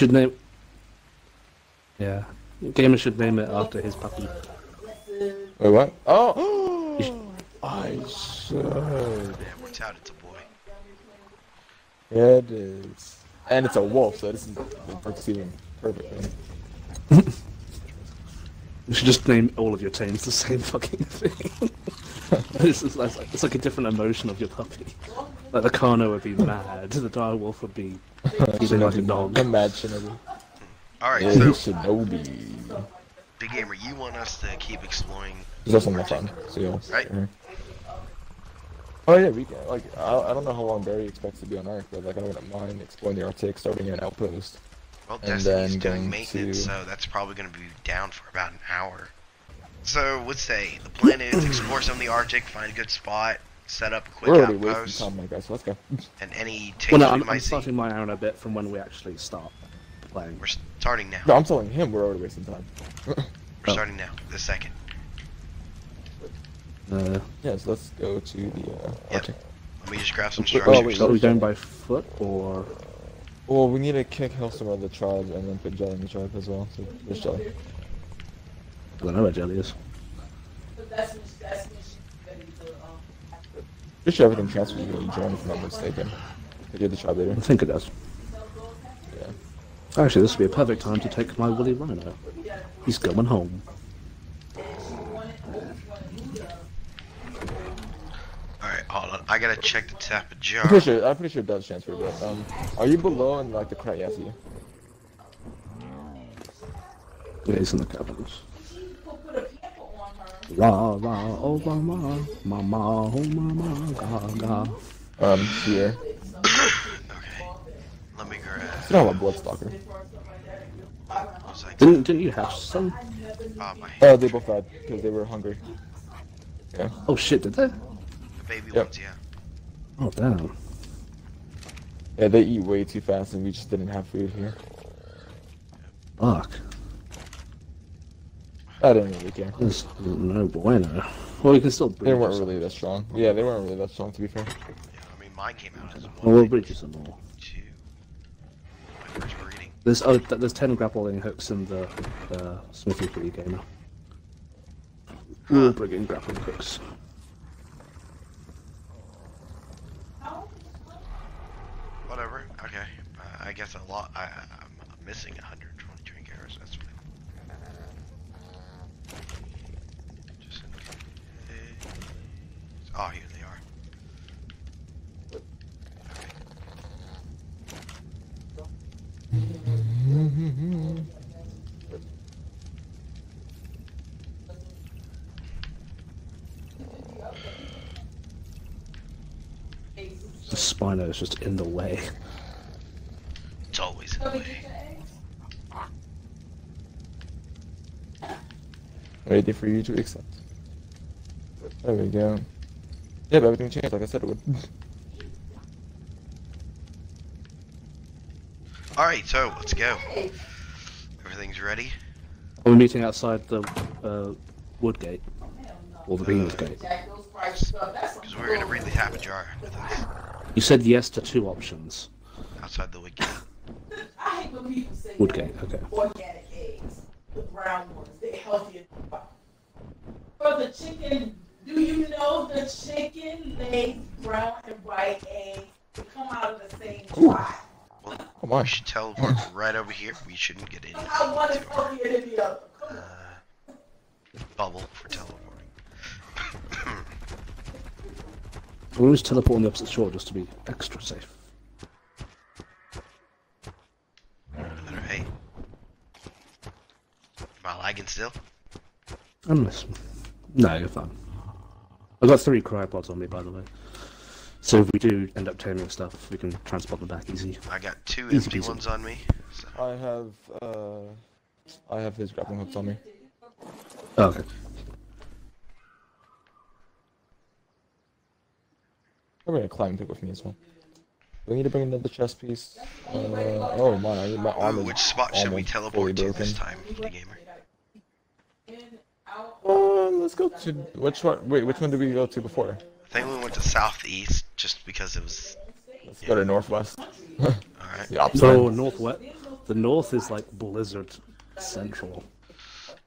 diary, the diary. You should name. Yeah, gamer should name it after his puppy. Wait, what? Oh! I should. Yeah, what's out? It's a boy. Yeah, it is. And it's a wolf, so this is it works even perfectly. You should just name all of your tames the same fucking thing. it's, just, it's, like, it's like a different emotion of your puppy. Like the Kano would be mad, the direwolf would be feeling like a dog. I'm mad Shinobi. Alright, Yeah, so, he's Shinobi. Big Gamer, you want us to keep exploring. He's also my fun. So yeah. Right. Mhm. Oh yeah, we can. Like, I, I don't know how long Barry expects to be on Ark, but like, I wouldn't mind exploring the Arctic, starting an outpost. Well, And Destiny's then doing going maintenance, to- so that's probably going to be down for about an hour. So, let's say the plan is explore some of the Arctic, find a good spot, set up a quick We're already outpost, wasting time, my guys. So let's go. and any takes Well, no, we I'm, I'm might see. starting my hour a bit from when we actually start playing. We're starting now. No, I'm telling him we're already wasting time. We're Oh. starting now. The second. Uh, yeah, so let's go to the uh, Yep. Arctic. Let me just grab some Oh, structures. wait, so are we going by foot or? Well, we need to kick kill some of the tribes and then put Jelly in the tribe as well. So there's Jelly. I don't know where Jelly is. Pretty sure everything transfers when you join, if I'm not mistaken. If you're the tribe leader. I think it does. Yeah. Actually, this would be a perfect time to take my woolly rhino. He's going home. Alright, hold on. I gotta check the Tapejara. I'm pretty sure. I'm pretty sure it does transfer, but um, are you below in like the crate? Yes, you. Yeah, he's in the cabins. La la oh mama, mama oh mama ga ga. Um, here. Okay. Let me grab. You don't have a Bloodstalker. What was I Didn't didn't you have some? Oh, my Oh, they both died because they were hungry. Yeah. Oh shit, did they? The baby Yep. ones, yeah. Oh damn. Yeah, they eat way too fast, and we just didn't have food here. Fuck. I didn't really care. There's no bueno. Well, you can still breed. They weren't really that strong. Yeah, they weren't really that strong, to be fair. Yeah, I mean, mine came out as one. Well, we'll breed you some more. Two. My first breeding. There's oh, th- there's ten grappling hooks in the uh, smithy for you gamer. We'll bring in grappling hooks. Whatever. Okay. Uh, I guess a lot. I, I- I'm missing 120 tranq arrows. That's fine. Just in case. Oh, here they are. The Spino is just in the way. It's always in the way. Ready for you to accept. There we go. Yeah, but everything changed like I said it would. All right, so let's go. Everything's ready. We're meeting outside the uh, Woodgate? Or the Beans Gate? Because we're gonna bring the Tapejara with us You said yes to two options. outside the wicket. I hate when people say Woodgate, okay. organic eggs, the brown ones, they're healthier. For the chicken, do you know the chicken lays brown and white eggs? They come out of the same tribe. Well, Come on. we should teleport right over here. We shouldn't get in. How one is healthier than the other? Come. Uh, bubble for teleporting. We always teleport on the opposite shore just to be extra safe. Hey. Am I lagging still? I'm Unless. No, you're fine. I've got three cryopods on me, by the way. So if we do end up taming stuff, we can transport them back easy. I got two Easy empty peasy. ones on me. So. I have, uh, I have his grappling hooks on me. Oh, okay. I'm bringing a climbing pick with me as well. We need to bring another chest piece. Uh, oh my, I need my arm Ooh, is which spot should we teleport fully to this time, the gamer? Uh, let's go to which one? Wait, which one did we go to before? I think we went to southeast just because it was. Let's go to northwest. Alright. The opposite. So northwest, the north is like blizzard central.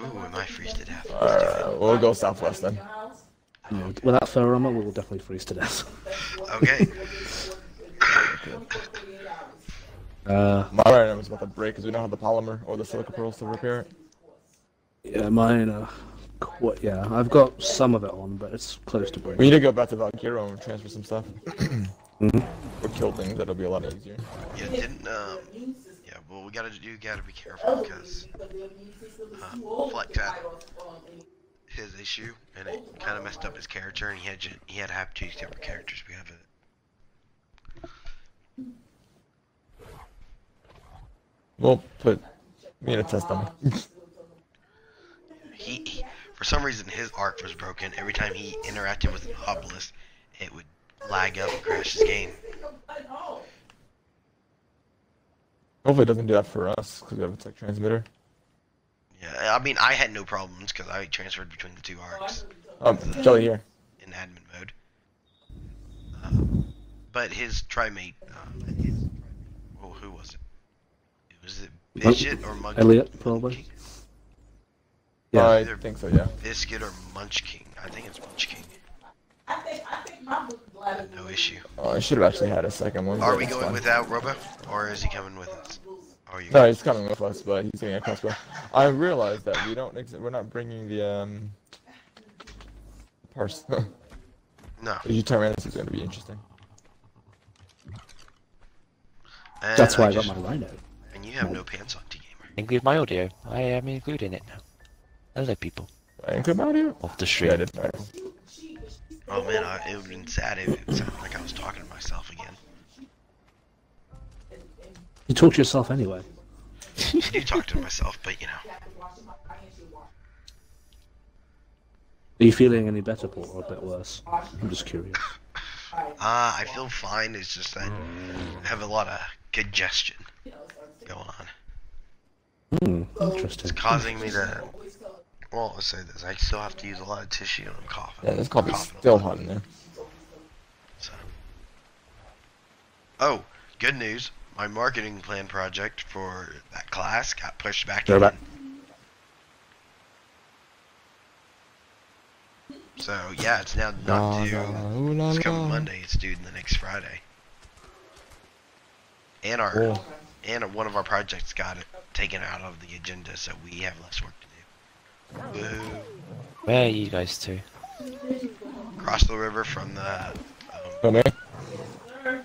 Ooh, we I freeze to death. Alright, we'll go southwest then. You know, without fair armor, we will definitely freeze to death. Okay. Uh, My right arm is about to break because we don't have the polymer or the silica pearls to repair it. yeah, mine. Uh, qu- yeah, I've got some of it on, but it's close to breaking. We need to go back to Valguero and transfer some stuff. Mhm. Or kill things, that'll be a lot easier. Yeah, didn't, um, yeah, well, we gotta do, gotta be careful because uh, Flex had his issue and it kind of messed up his character and he had, he had to have two separate characters. We have it. We'll put me in a test dummy. He, he, for some reason, his arc was broken. Every time he interacted with an obelisk, it would lag up and crash his game. Hopefully it doesn't do that for us because we have a tech transmitter. Yeah, I mean, I had no problems because I transferred between the two arcs Um, Jelly here. in admin mode. Uh, but his trimate, uh, his, well, who was it? Was it Biscuit or Mug? Elliot, probably. Yeah. I think so, yeah. Biscuit or Munch King. I think it's Munch King. I think, I think my bladder No issue. Oh, I should have actually had a second one. Are we going fine. without Robo, or is he coming with us? Are you? No, he's coming with us, but he's getting a crossbow. I realized that we don't. Ex- we're not bringing the um. Parse. No. you turn around, this is going to be interesting. And That's why I just- got my rhino. And you have no pants on, T gamer. Include my audio. I am including it now. Hello, people I include my audio. of the Yeah, stream. I did. Alright. Oh man, I, it would have been sad if it sounded like I was talking to myself again. You talk to yourself anyway. you talk to myself, but you know. Are you feeling any better, Paul, or a bit worse? I'm just curious. Uh, I feel fine. It's just that I have a lot of congestion going on. Hmm, interesting. It's causing me to. Well, let's say this. I still have to use a lot of tissue and I'm coughing. Yeah, this coffee's Coughing still lot, hot in there. so. Oh, good news. My marketing plan project for that class got pushed back Go again. back. So yeah, it's now not La, due. la, la, ooh, la, It's coming la. Monday. It's due the next Friday. And our Cool. and one of our projects got it taken out of the agenda, so we have less work to do. Woohoo! Where are you guys to? Cross the river from the. Um, Come here.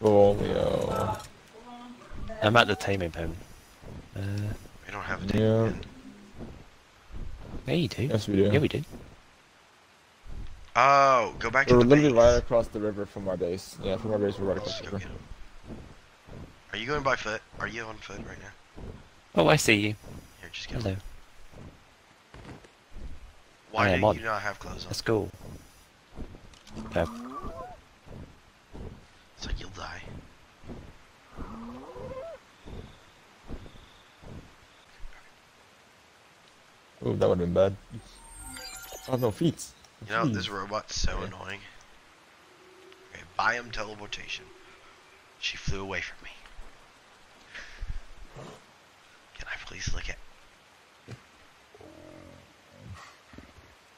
Folio. I'm at the taming pen. Uh, we don't have a Yeah. table. yeah, you do. Yes, we do. Yeah, we do. Oh, go back to We're the literally base. right across the river from our base. Yeah, from our base, we're right across the river. Are you going by foot? Are you on foot right now? Oh, I see you. Here, just get. Hello. Why I am do on. you not have clothes on? Let's go. Uh, It's like you'll die. Ooh, that would have been bad. Oh, no, feet. You know, this robot's so annoying. Okay, biome teleportation. She flew away from me. Can I please look at? Do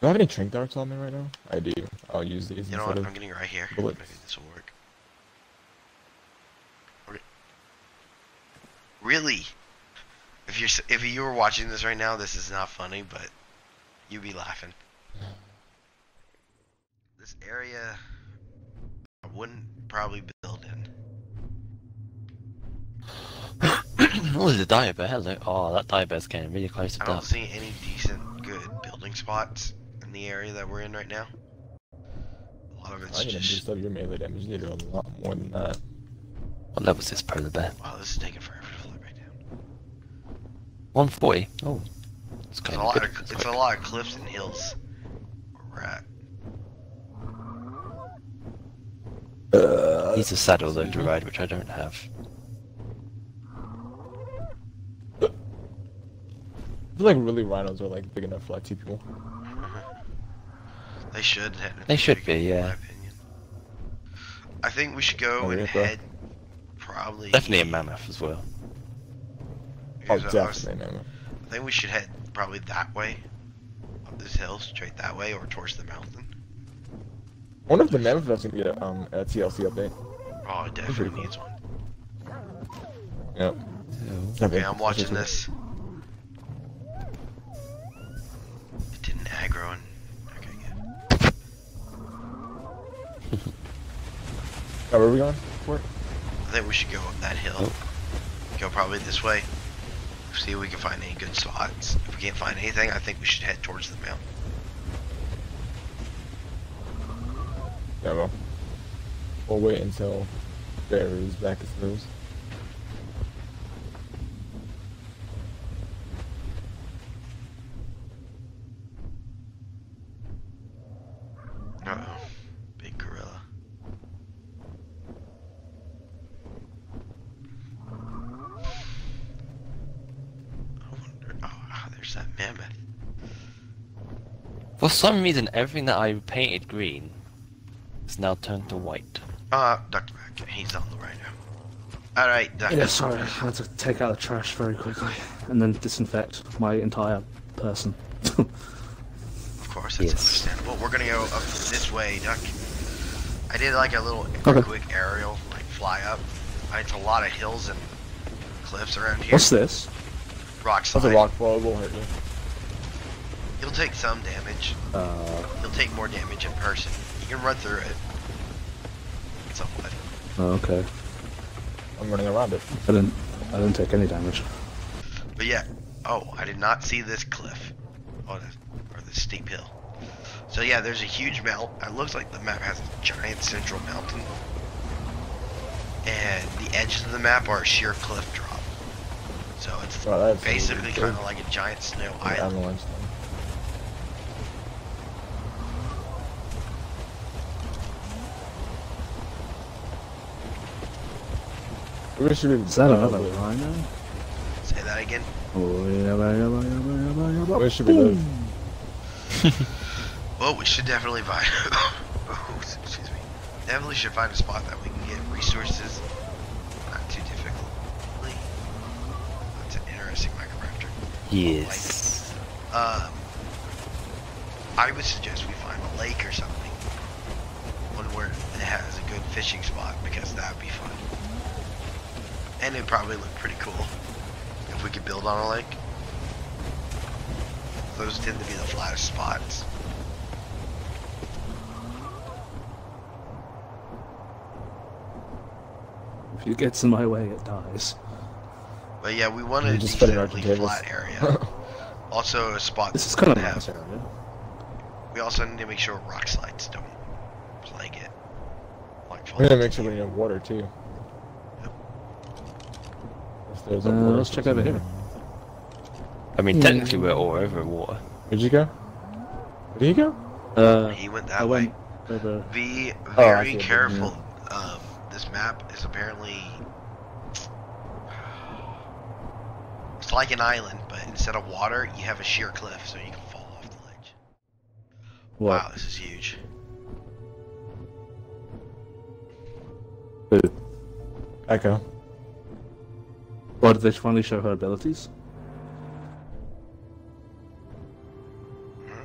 I have any trank darts on me right now? I do. I'll use these You know what? I'm getting right here. bullets. Maybe this will work. Okay. Really? If you're if you were watching this right now, this is not funny, but you'd be laughing. This area, I wouldn't probably build in. oh, there's a dire bear. Hello. Oh, that dire bear's getting really close to I don't that. see any decent, good building spots in the area that we're in right now. A lot of it's I need to just. boost up your melee damage. You need to do a lot more than that. What level is this polar bear? Wow, this is taking forever to float right down. 140. Oh, it's It's kind a of lot. good. Of, it's a lot of cliffs and hills. Where we're. Uh, He's a saddle though to ride, which I don't have. I feel like really rhinos are like big enough for like two people. They should. They should be, in yeah. my opinion. I think we should go Oh, and head. Probably Definitely a mammoth as well. Oh, because I was- definitely, man. I think we should head probably that way, up this hill, straight that way, or towards the mountain. I wonder if the Mammoth is gonna get a, um, a TLC update. Oh, it definitely needs one. Yep. Okay, I'm watching this. It didn't aggro and okay, good. Oh, where are we going? Where? I think we should go up that hill. Go probably this way. See if we can find any good spots. If we can't find anything, I think we should head towards the mountain. Yeah, well. We'll wait until Bear is back as moves. Uh oh. Big gorilla. I wonder. Oh, ah, there's that mammoth. For some reason, everything that I painted green is now turned to white. Uh, Dr. Mac, he's on the right now. Alright, Dr. Yeah, sorry, I had to take out the trash very quickly and then disinfect my entire person. Of course, that's Yes. understandable. We're gonna go up this way, Duck. I did like a little Okay. quick aerial, like fly up. It's a lot of hills and cliffs around here. What's this? Rock That's slide. a rock fall, it won't hurt you. You'll take some damage. Uh, You'll take more damage in person. You can run through it. Somewhat. oh, okay. I'm running around it. I didn't, I didn't take any damage. But yeah. Oh, I did not see this cliff. Oh, this, or this steep hill. So yeah, there's a huge mount. It looks like the map has a giant central mountain. And the edges of the map are a sheer cliff drop. So it's Wow, basically really kind of like a giant snow Like island. avalanche thing. We should be. Is that another rhino? Say that again. Oh. Where should we live? Well, we should definitely find. oh, excuse me. Definitely should find a spot that we can get resources. Not too difficult. That's an interesting Minecrafter. Yes. Um, I would suggest we find a lake or something. One where it has a good fishing spot because that would be fun. And it'd probably look pretty cool if we could build on a lake. Those tend to be the flattest spots. If it gets in my way, it dies. But yeah, we want We a just spin it decently flat area. also a spot This is kind of a have- nice area. We also need to make sure rock slides don't plague it. Like fall We gotta make sure the- we have water too. If there's Uh, water let's check over here. I mean, technically we're all over water. Where'd you go? Where did you go? Uh, He went that I way. went over. Be Oh, I very see it, careful. Um, this map is apparently it's like an island, but instead of water, you have a sheer cliff, so you can fall off the ledge. What? Wow, this is huge. Who? Echo. Why did they finally show her abilities? Hmm.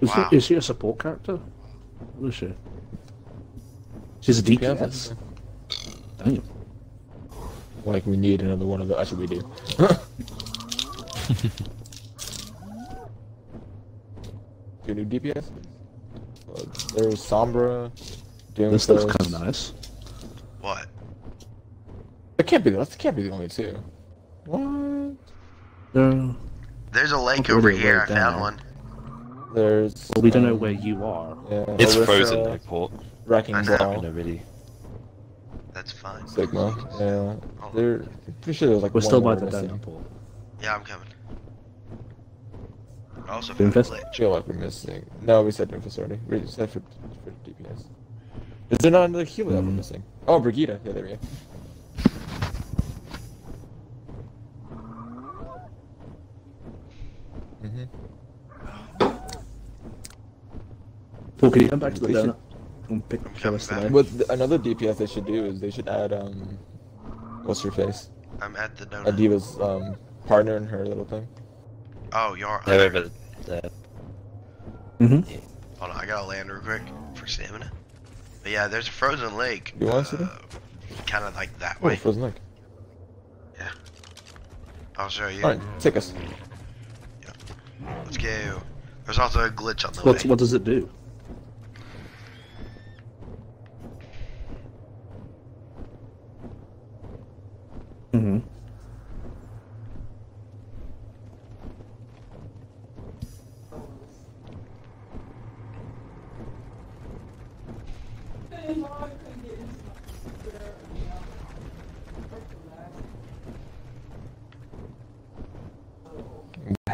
Is, Wow. she, is she a support character? What is she? She's a DPS. DPS? Damn. Like we need another one of the. Actually, we do. Two new DPS. Uh, there's Sombra. Doom This looks kind of nice. What? That can't be. That can't be the only two. What? Uh, There's a lake over here. I found one. There's. well, we don't know um, where you are. Yeah, It's Alyssa, frozen though, port. Wrecking I know. Ball. No. That's fine. Sigma. Yeah. Oh, They're pretty sure there's like We're one still by the missing. donut pool. Yeah, I'm coming. I also Doom found a I glitch. feel like we're missing. No, we said Doomfist already. We said for, for DPS. Is there not another healer that we're Mm. missing? Oh, Brigitte. Yeah, there we go. Mm-hmm. Paul, can you come back to the They should- and pick I'm show the What another DPS they should do is they should add um, what's her face? I'm at the donut. Adiva's um partner in her little thing. Oh, you're. They're over there. Mm-hmm. Hold on, I gotta land real quick for stamina. But yeah, there's a frozen lake. You want to see that? Kind of like that Oh, way. frozen lake. Yeah. I'll show you. All right, take us. Let's go. There's also a glitch on the What way. what does it do? Mm-hmm.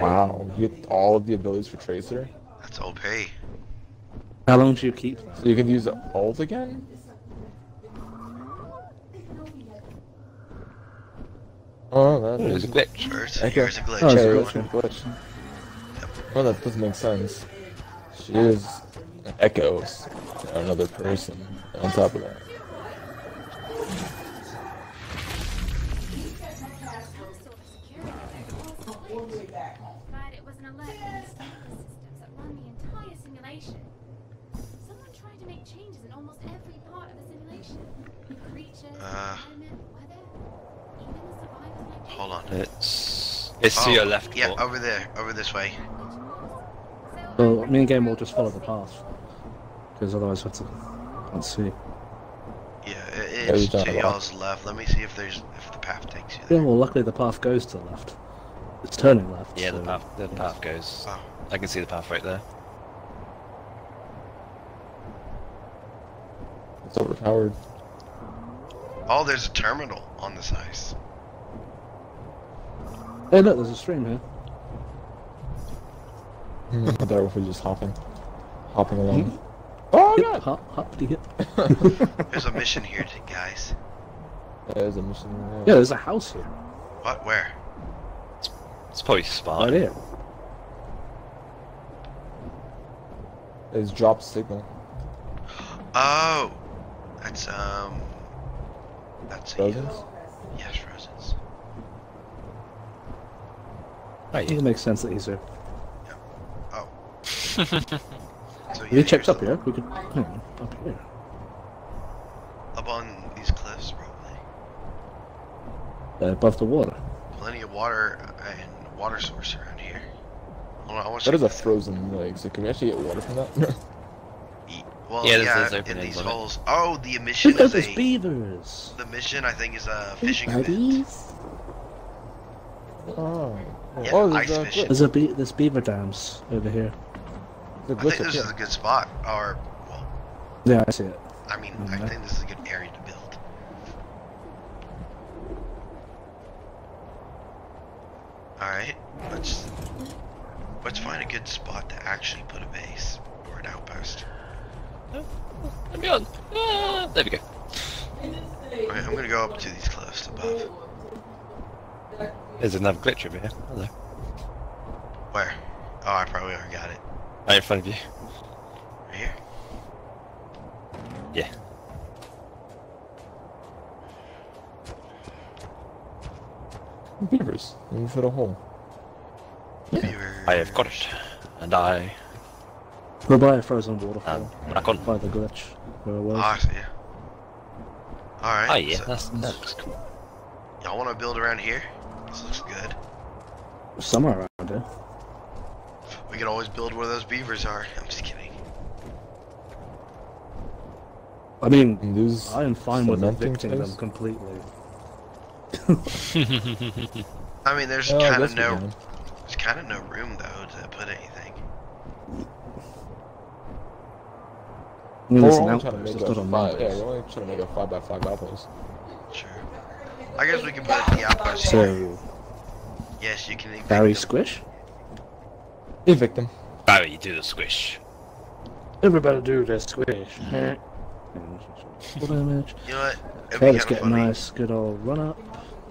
Wow, you get all of the abilities for Tracer, That's OP. How long do you keep? so you can use the ult again. Oh, that There's is a glitch. First, Okay. here's a glitch. Oh, it's a glitch. glitch. Well, that doesn't make sense. She is an echo, another person. On top of that, But it was an alert from the sprinkler systems that run the entire simulation. Someone tried to make changes in almost every part of the simulation. Creatures, Uh. Climate, weather, even the survivors like Hold on. It's it's Oh, to your left. Yeah, Paul. over there. Over this way. Well, me and Game will just follow the path. Because otherwise we have to... Can't see. Yeah, Yeah, it, we it's got to a left. Let me see if there's if the path takes you There. Yeah, well, luckily the path goes to the left. It's turning left. Yeah, the path the path goes. Oh. I can see the path right there. it's overpowered. Oh, there's a terminal on this ice. Hey, look, there's a stream here. Hmm, I thought if we're just hopping, hopping along. Oh Hip, god! hop, hop, hip. There's a mission here, t- guys. There's a mission. Yeah, there's a house here. What? Where? It's probably Right Spartan. here. It's drop signal. Oh, that's um, that's a Frozen's? yes, Frozen's. I Right. think it makes sense that he's here. Yeah. Oh. so yeah, he checks up here, we could... Hang on, up here. Up on these cliffs, probably. Uh, above the water. Plenty of water and water source around here. Hold on, I want That is a frozen lake. So can we actually get water from that? Well, Yeah, yeah, there's- there's in these on it. holes. Oh, the mission Look at is those a. beavers! The mission, I think, is a Hey, fishing event. oh. Yeah, oh, there's ice a fishing. There's a be- there's beaver dams over here. There's a I glitch think this here. is a good spot. Or, well, Yeah, I see it. I mean, I Mhm. think this is a good area to build. Alright, let's let's find a good spot to actually put a base or an outpost. Let me on. Ah, there we go. Okay, I'm gonna go up to these cliffs above. There's another glitch over here. Hello. Where? Oh, I probably already got it. Right in front of you. Right here. Yeah. Beavers. You fit a hole. Beaver. I have got it. And I We're by a frozen waterfall. am back on. By the glitch. Where it was. Ah, I see. Alright. Oh yeah, so that's that looks cool. y'all wanna build around here? This looks good. Somewhere around here. We can always build where those beavers are. I'm just kidding. I mean, And these I am fine with cementing evicting them completely. I mean, there's Oh, kind of no, there's kind of no room though to put anything. I mean, Or we're an only trying to outpost, make a not a five. Yeah, we're only trying to make a five by five outpost. Sure. I guess we can put the outpost here. So, Yes, you can. evict Barry them. Squish? Evict them. Barry, do the squish. Everybody do the squish. Full damage. You know what? It'd Okay, let's get of a nice, good old run up.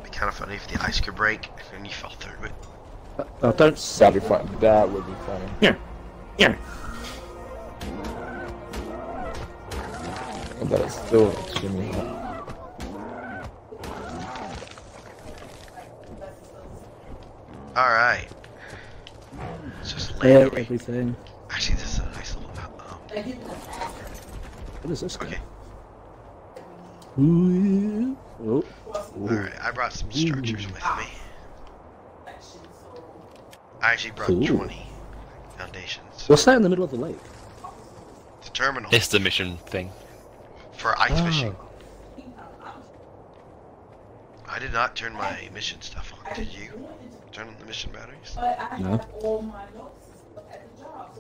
It'd be kind of funny if the ice could break and you fell through it. Uh, don't That'd be fun. That would be funny. Yeah. Yeah. That is still extremely hot. Alright. It's just Air laying away. everything. Actually, this is a nice little. Um, What is this guy? okay. Ooh, yeah. Oh, Alright, I brought some structures with me. I actually brought Cool. 20 foundations. what's that in the middle of the lake? The terminal It's the mission thing. for ice Ah. fishing. I did not turn my mission stuff on. Did you? Turn on the mission batteries? But